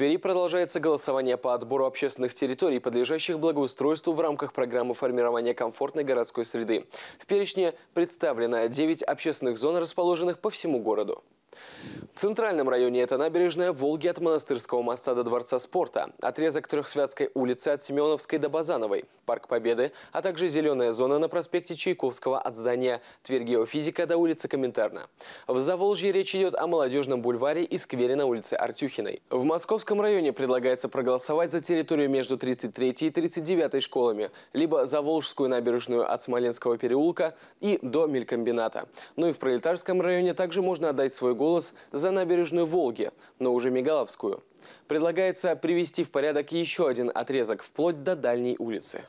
Твери продолжается голосование по отбору общественных территорий, подлежащих благоустройству в рамках программы формирования комфортной городской среды. В перечне представлено 9 общественных зон, расположенных по всему городу. В центральном районе это набережная Волги от Монастырского моста до Дворца спорта, отрезок Трехсвятской улицы от Семеновской до Базановой, Парк Победы, а также зеленая зона на проспекте Чайковского от здания Твергеофизика до улицы Коминтерна. В Заволжье речь идет о молодежном бульваре и сквере на улице Артюхиной. В Московском районе предлагается проголосовать за территорию между 33 и 39 школами, либо Заволжскую набережную от Смоленского переулка и до Мелькомбината. Ну и в Пролетарском районе также можно отдать свой голос за набережную Волги, но уже Мигаловскую. Предлагается привести в порядок еще один отрезок, вплоть до дальней улицы.